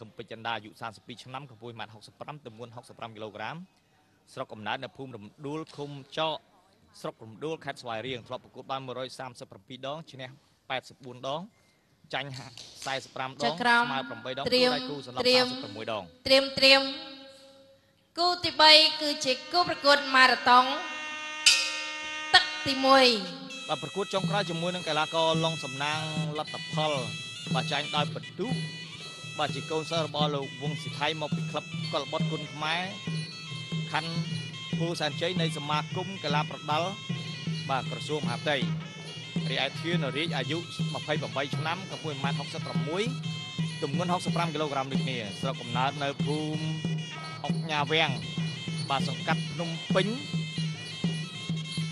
ខឹមពេជ្រចន្ទាអាយុ32ឆ្នាំកម្ពស់1.65ទម្ងន់65គីឡូក្រាមស្រុកកំណើតនៅភូមិរំដួលឃុំចកស្រុករំដួលខេត្តស្វាយរៀងធ្លាប់ប្រកួតបាន137ដងឈ្នះ84ដងចាញ់45ដចុងះក្រោមស្មើ8ដងត្រៀមដៃគូសន្លប់ត្រៀម36ដងត្រៀមត្រៀមគូទី3គឺជាគូប្រកួតម៉ារ៉ាតុងទឹកទី1បាទប្រកួតចុងក្រោយជាមួយនឹងកីឡាករឡុងសំណាងលទ្ធផលបាទចាញ់ដោយបន្ទុ បាទជាកូនសិស្សរបស់លោកវងសិដ្ឋៃមកពីក្លឹបកុលបុតគុណខ្មែរខណ្ឌភូសែនជ័យនៃសមាគមកីឡាប្រដាល់បាទក្រសួងមហាផ្ទៃរីឯធឿនរាជអាយុ28ឆ្នាំកម្ពស់1.66ទម្ងន់65គីឡូក្រាមដូចគ្នាស្រុកកំណើតនៅភូមិអុកញ៉ាវាំងបាទសង្កាត់ភ្នំពេញ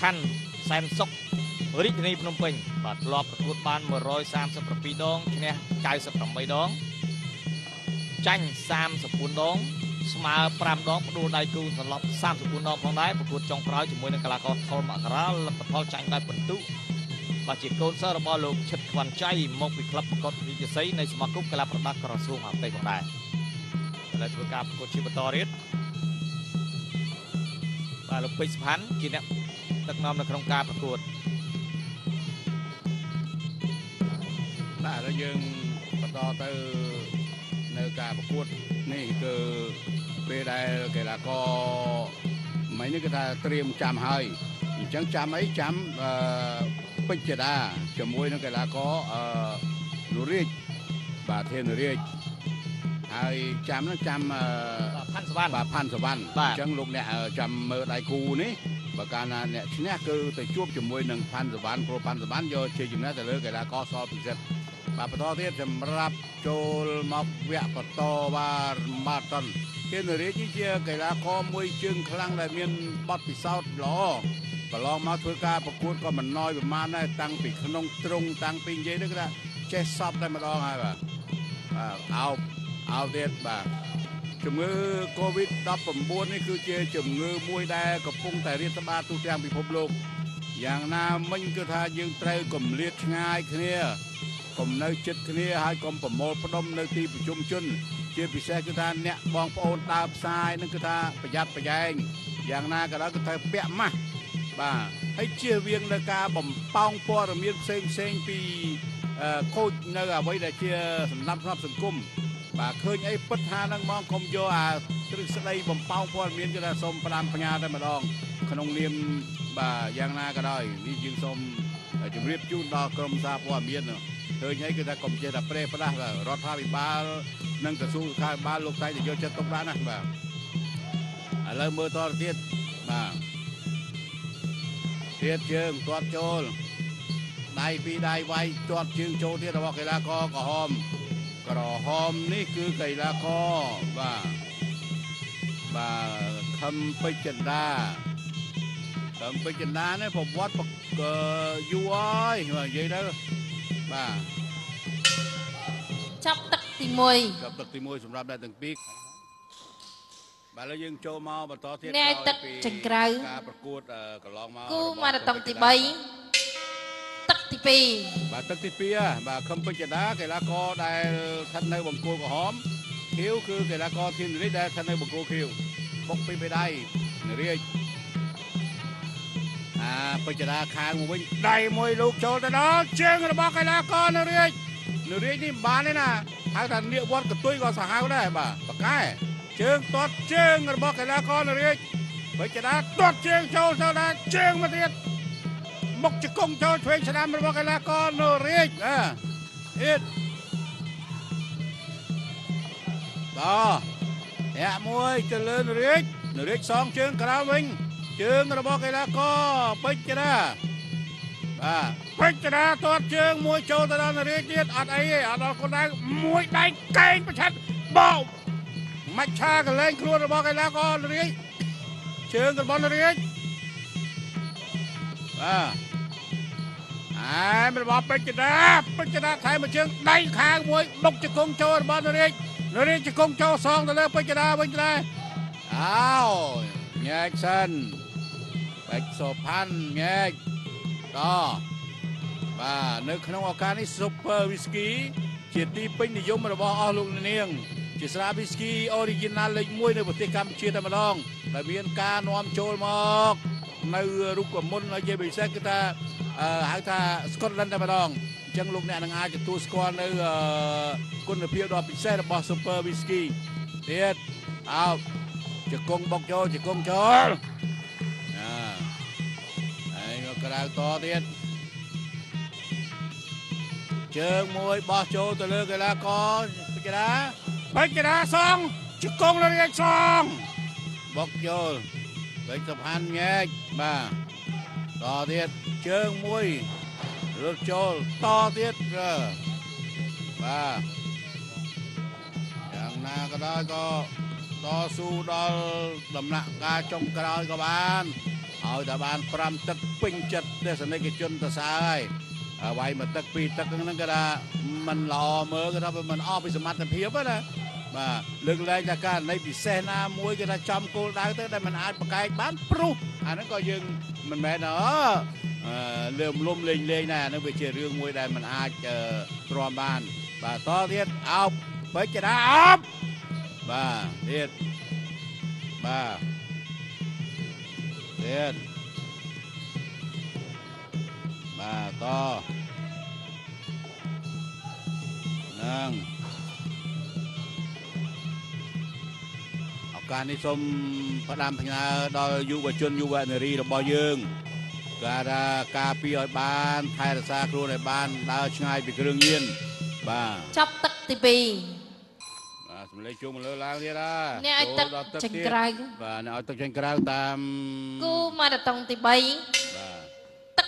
ខណ្ឌសែនសុខរាជធានីភ្នំពេញបាទធ្លាប់ប្រកួតបាន137ដងឈ្នះ98ដង ចាញ់34ដងស្មើ5ដងផ្ដួលដៃគូសន្លប់34ដងផងដែរប្រកួតចុងក្រោយជាមួយនឹងកីឡាករថុលមករាលទ្ធផលចាញ់ដោយបន្ទុបាទជាកូនសិស្សរបស់លោកឈិតខ្វាន់ចៃមកពីក្លឹបប្រកួតរាជសីនៃសមាគមកីឡាប្រដាល់ក្រសួងមហាផ្ទៃផងដែរដែលធ្វើការប្រកួតជាបន្តទៀតបាទលោកពេជ្រសុផាន់ជាអ្នកដឹកនាំនៅក្នុងការប្រកួតបាទហើយយើងបន្តទៅ នៅការប្រកួតនេះគឺពេលដែលកីឡាករមិញនេះគឺថាត្រៀមចាំហើយអញ្ចឹងចាំអីចាំអឺពេជ្រដាជាមួយនឹងកីឡាករអឺនុរាជបាទធានរាជហើយចាំនឹងចាំអឺបាទផាន់សវណ្ណបាទផាន់សវណ្ណបាទអញ្ចឹងលោកអ្នកអឺចាំមើលដៃគូនេះបើកាលណាអ្នកឈ្នះគឺទៅជួបជាមួយនឹងផាន់សវណ្ណព្រោះផាន់សវណ្ណយកជាចំណេះទៅលើកីឡាករសពិសិដ្ឋ បាទបន្តទៀតសម្រាប់ចូលមកវគ្គបន្តបាទម៉ាតុនគេនរាជនេះជាកីឡាករមួយជើងខ្លាំងដែលមានបទពិសោធន៍ល្អកន្លងមកធ្វើការប្រកួតក៏មិនណយប្រមាណដែរតាំងពីក្នុងទ្រុងតាំងពីនិយាយទៅគឺថាចេះសពតែម្ដងហើយបាទបាទអោបអោបទៀតបាទជំងឺ Covid-19 នេះគឺជាជំងឺមួយដែលកំពុងតែរាតត្បាតទូទាំងពិភពលោកយ៉ាងណាមិញគឺថាយើងត្រូវកុំលាតឆ្ងាយគ្នា កុំនៅចិត្តគ្នាហើយកុំប្រមូលផ្ដុំនៅទីប្រជុំជន ជាពិសេសគឺថាអ្នកបងប្អូនដើរផ្សាយនឹងគឺថាប្រយ័ត្នប្រយែងយ៉ាងណាក៏ដោយគឺត្រូវពាក់ម៉ាស់បាទហើយជៀសវាងនៅការបំផោងព័ត៌មានផ្សេងផ្សេងៗពីអឺខូចនៅអ្វីដែលជាសម្ដាប់ធ្នាប់សង្គមបាទឃើញអីពិតថានឹងមកកុំយកអាទ្រឹស្ដីបំផោងព័ត៌មានគឺថាសូមផ្ដាំផ្ញើតែម្ដង ក្នុងនាមបាទយ៉ាងណាក៏ដោយនេះយើងសូមជម្រាបជូនដល់ក្រមសារព័ត៌មាន ឃើញអីគឺថាកុំចេះតែប្រេះផ្ដាស់បាទរដ្ឋាភិបាលនិងក្រសួងសុខាភិបាលលោកតែងតែយកចិត្តទុកដាក់ណាស់បាទឥឡូវមើលតទៅទៀតបាទទៀតជើងទាត់ចូលដៃពីរដៃវាយទាត់ជើងចូលទៀតរបស់កីឡាករក្រហមក្រហមនេះគឺកីឡាករបាទបាទខំពេជ្រចិន្តាខំពេជ្រចិន្តានេះប្រវត្តិប្រកយូរហើយបាទនិយាយទៅ បាទចាប់ទឹកទីចាប់ទឹកទី1សម្រាប់អ្នកទាំងពីរបាទឥឡូវយើងចូលមកបន្តទៀតអ្នកទឹកក្រោយពីចង្ក្រៅការប្រកួតអឺកន្លងមក1គូរបស់ម៉ារ៉ាតុងទីខំពេជ្រចិន្តា3ទឹកទី2បាទទឹកទី2បាទខំពេជ្រចិន្តាកីឡាករដែលស្ថិតនៅបង្គោលក្រហមខៀវគឺកីឡាករធានរាជដែលស្ថិតនៅបង្គោលខៀវបុកពីបេដៃនារាជអា ពេជ្រចិន្តាខាងមកវិញដៃមួយលោកចូលទៅដល់ជើងរបស់កីឡាករនារាជនារាជនេះមិនបានទេណាហៅថានាគវត្តកតុយក៏សាហាវដែរបាទបកកែជើងទាត់ជើងរបស់កីឡាករនារាជពេជ្រចិន្តាទាត់ជើងចូលទៅដល់ជើងមកទៀតបុកជង្គង់ចូលឆ្វេងស្ដាំរបស់កីឡាករនរាជណាអៀតតធាក់មួយទៅលើនរាជនរាជសងជើងក្រៅវិញ ជើងរបស់កីឡាករពេជ្រណាបាទពេជ្រណាទាត់ជើងមួយចូលទៅដល់នរាជទៀតអត់អីទេអត់ដល់ខ្លួនដៅមួយដៃកែងប្រឆាត់បោមាច់ឆាកលែងខ្លួនរបស់កីឡាករនរាជជើងរបស់នរាជបាទអែមរបស់ពេជ្រដាពេជ្រដាថែមមួយជើងដៃខាងមួយបុកជង្គង់ចូលរបស់នរាជនរាជជង្គង់ចូលសងទៅលើពេជ្រដាវិញដែរអោញែកសិន ពេជ្រសុផាន់ញែកតបាទនៅក្នុងឱកាសនេះ Super Whisky ជាទីពេញនិយមរបស់អស់លោកអ្នកនាងជាជាស្រាវីស្គី original លេខ1នៅប្រទេសកម្ពុជាតែម្ដងដែលមានការនាំចូលមកនៅរូបមន្តឲ្យជាពិសេសគឺថាអឺហៅថា Scotland តែម្ដងអញ្ចឹងលោកអ្នកនឹងអាចទទួលស្គាល់នៅអឺគុណភាពដ៏ពិសេសរបស់ Super Whisky ទៀតអោជង្គង់បុកចូលជង្គង់ចូលណាហើយម កក្រៅតទៀតជើងមួយបោះចូលទៅលើកីឡាករបិចរាបិចរាសងជង្គង់លរៀងសងបុកចូលបិចសុផាន់ញែកបាទតទៀតជើងមួយរត់ចូលតទៀតរើបាទយ៉ាងណាក៏ដោយក៏តស៊ូដល់ដំណាក់កាលចុងក្រោយក៏បានឲ្យតែបាន5ទឹក ពេញចិត្តទេសនិកជនទៅសើហើយអ្វីមួយទឹកពីរទឹកហ្នឹងក៏ថាมันល្អមើលក៏ថាវាមិនអស់ពីសមត្ថភាពណាបាទលើកលែងថាករណីពិសេសណាមួយគឺថាចំគោលដៅទៅដែលมันអាចប្រកែកបានព្រោះអាហ្នឹងក៏យើងមិនមែនអអឺលើមលំលេងលេងដែរអាហ្នឹងវាជារឿងមួយដែលมันអាចអឺទ្រាំបានបាទតទៀតអោបបិចដាអោបបាទទៀតបាទទៀត បាទតនឹងឱកាសនេះសូមផ្ដាំផ្ញើដល់យុវជនយុវនារីរបស់យើងការថាការពីឲ្យបាន ថែរក្សាខ្លួនឲ្យបានដើរឆ្ងាយពីគ្រឿងញៀនបាទចប់ទឹកទី2បាទសំលេងជួងមកលើឡើងទៀតណាអ្នកឲ្យទឹកចូលដល់ចេញទៀតក្រៅបាទអ្នកឲ្យទឹកចេញក្រៅតាមគូម៉ារ៉ាតុងទី3បាទ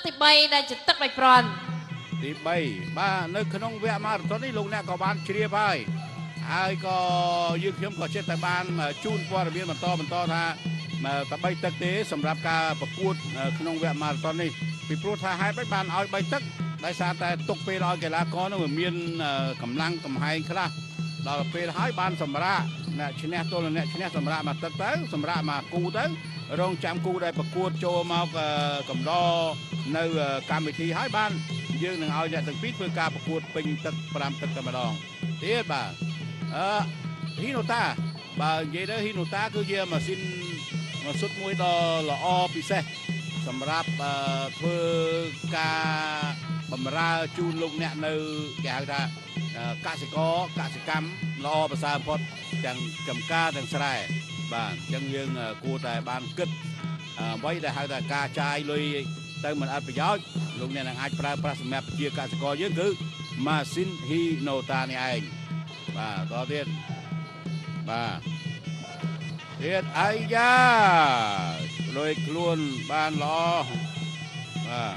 ទឹកទី3ដែលជាទឹកបាច់ប្រន់ទី3បាទនៅក្នុងវគ្គម៉ារ៉ាតុននេះលោកអ្នកក៏បានជ្រាបហើយហើយក៏យើងខ្ញុំក៏ចិត្តតែបានជូនព័ត៌មានបន្តបន្តថាតែ3ទឹកទេសម្រាប់ការប្រកួតក្នុងវគ្គម៉ារ៉ាតុននេះពីព្រោះថាហេតុអីបានឲ្យ3ទឹកដោយសារតែទុកពេលឲ្យកីឡាករនោះវាមានកម្លាំងកំហែងខ្លះដល់ពេលហើយបានសម្រាប់អ្នកឈ្នះទល់នឹងអ្នកឈ្នះសម្រាប់មកទឹកទៅសម្រាប់មកគូទៅ រងចាំគូដែលប្រកួតចូលមកកំដរនៅកម្មវិធីហើយបាន យើងនឹងឲ្យអ្នកទាំងពីរធ្វើការប្រកួតពេញទឹក5ទឹកតែម្ដងទៀតបាទអឺហ៊ីណូតាបាទនិយាយទៅហ៊ីណូតាគឺជាម៉ាស៊ីនម៉ាសុតមួយដ៏ល្អពិសេសសម្រាប់អឺធ្វើការបំរើជូនលោកអ្នកនៅគេហៅថាកសិករកសិកម្មល្អប្រសើរបំផុតទាំងចំការទាំងស្រែ បាទអញ្ចឹងយើងគួរតែបានគិតអ្វីដែលហៅថាការចាយលុយទៅមិនអត់ប្រយោជន៍លោកអ្នកនឹងអាចប្រើប្រាស់សម្រាប់ប្រជាកសិករយើងគឺម៉ាស៊ីនហ៊ីណូតានេះឯងបាទតទៀតបាទទៀតអាយ៉ាលុយខ្លួនបានល្អបាទ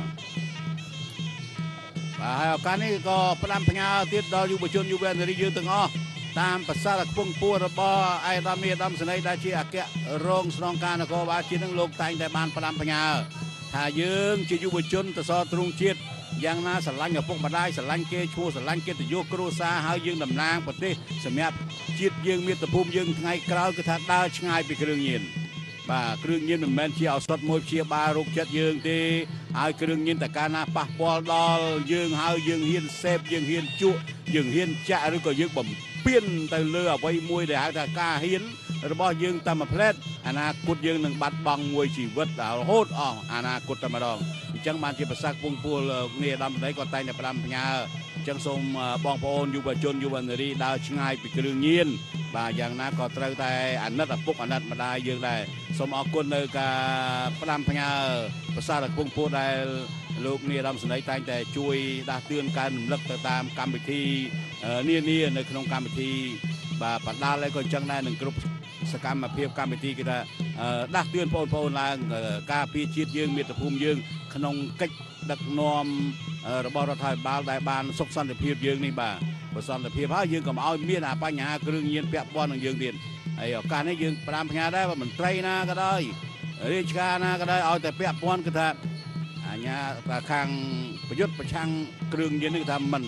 បាទហើយឱកាសនេះក៏ផ្ដាំផ្ញើទៀតដល់យុវជនយុវនារីយើងទាំងអស់ តាមប្រសាទខ្ពង់ខ្ពស់របស់អេដាមនីអាដាមសេនីដែលជាអគ្គរងស្នងការនគរបាលជាតិនឹងលោកតែងតែបានផ្ដាំផ្ញើថាយើងជាយុវជនតសទ្រង់ជាតិយ៉ាងណាស្រឡាញ់ឪពុកម្ដាយស្រឡាញ់គេឈ្មោះស្រឡាញ់កិត្តិយសគ្រួសារហើយយើងតំណាងប្រទេសសម្រាប់ជាតិយើងមាតុភូមិយើងថ្ងៃក្រោយគឺថាដើរឆ្ងាយពីគ្រឿងញៀនបាទគ្រឿងញៀនមិនមែនជាឱសថមួយព្យាបាលរោគចិត្តយើងទេហើយគ្រឿងញៀនតកាលណាប៉ះពាល់ដល់យើងហើយយើងហ៊ានសេពយើងហ៊ានជក់យើងហ៊ានចាក់ឬក៏យើងបំ ពៀនទៅលើអ្វីមួយដែលហៅថាការហ៊ាន របស់យើងតែមួយផ្លែតអនាគតយើងនឹងបាត់បង់មួយជីវិតរហូតអស់អនាគតតែម្ដងអញ្ចឹងបានជាប្រសាទពងពួលគ្នាដំដីក៏តែងតែផ្ដាំផ្ញើអញ្ចឹងសូមបងប្អូនយុវជនយុវនារីដើរឆ្ងាយពីគ្រឿងញៀនបាទយ៉ាងណាក៏ត្រូវតែអាណិតឪពុកអាណិតម្ដាយយើងដែរសូមអរគុណនៅការផ្ដាំផ្ញើប្រសាទពងពួលដែល លោកនាយរដ្ឋមន្ត្រីតែងតែជួយដាស់តឿនការរំលឹកទៅតាមកម្មវិធីនានានៅក្នុងកម្មវិធីបាទបដាល់ហើយក៏អញ្ចឹងដែរនឹងគ្រប់សកម្មភាពកម្មវិធីគឺថាដាស់តឿនបងប្អូនឡើងការពារជាតិយើងមាតុភូមិយើង ក្នុងកិច្ចដឹកនាំរបស់រដ្ឋាភិបាលដែលបានសុខសន្តិភាពយើងនេះបាទប្រសន្តិភាពហើយយើងកុំឲ្យមានអាបញ្ហាគ្រឿងញៀនពាក់ព័ន្ធនឹងយើងទៀតហើយឱកាសនេះយើងផ្ដាំផ្ញើដែរមន្ត្រីណាក៏ដោយរាជការណាក៏ដោយឲ្យតែពាក់ព័ន្ធគឺថា អាញាខាងប្រយុទ្ធប្រឆាំងគ្រឿងញៀននេះថាមិន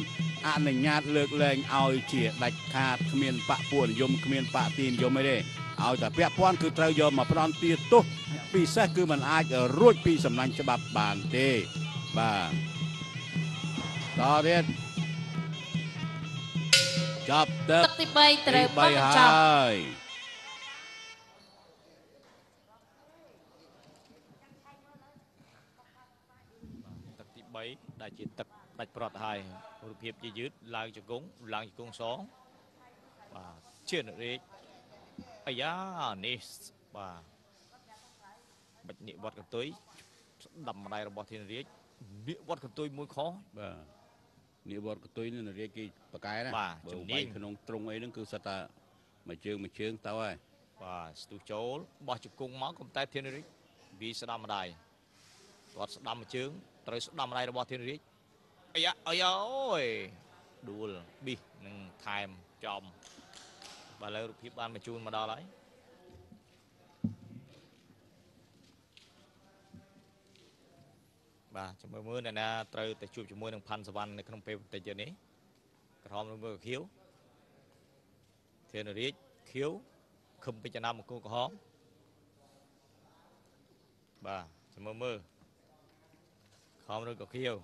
អនុញ្ញាតលើកលែងឲ្យជាដាច់ខាតគ្មានបកពួកនិយមគ្មានបកទីនិយមអីទេឲ្យតែពាក់ព័ន្ធគឺត្រូវយកមកផ្ដន់ទាទោសពិសេសគឺมันអាចរួចពីសំណាញ់ច្បាប់បានទេបាទតទៀតចប់ទឹកទឹកទី3ត្រូវទីបោះ3បញ្ចប់ហើយ ទឹកទី3 ដែលជាទឹកដាច់ប្រត់ហើយរូបភាពជាយឺតឡើងជង្គង់ឡើងជង្គង់សងបាទជានរេកអាយ៉ានេះបាទបាច់និវត្តកន្ទុយស្ដាំម្ដាយរបស់ធានរាជនិវត្តកន្ទុយមួយខុសបាទនេះវត្តកតុយនេះនរាជគេបកកែណាបាទបើជំនាវាយញក្នុងទ្រុងអីហ្នឹងគឺសិតតែមួយជើងមួយជើងទៅហើយបាទស្ទុះចូលបោះជង្គង់មកកំតែធានរាជវាយស្ដាំម្ដាយ គាត់ស្ដាំមួយជើងត្រូវស្ដាំម្ដាយរបស់ធានរាជអាយ៉ាអាយ៉ាអូយដួលប៊ីសនឹងថែមចំបាទឥឡូវរូបភាពបានបញ្ជូនមកដល់ហើយបាទចាំមើលមើលអ្នកណាត្រូវទៅជួបជាមួយនឹងផាន់សវណ្ណនៅក្នុងពេលបន្តិចទៀតនេះក្រហមនឹងមើលខៀវធានរាជខៀវខឹមពេជ្រណាមង្គលក្រហមបាទចាំមើលមើល ខំឬក៏ខៀវ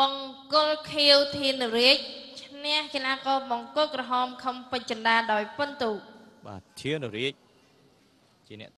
បង្គោលខៀវធានរាជឈ្នះកីឡាករបង្គោលក្រហមខំពេជ្រចិន្តាដោយពិន្ទុបាទធានរាជជាអ្នក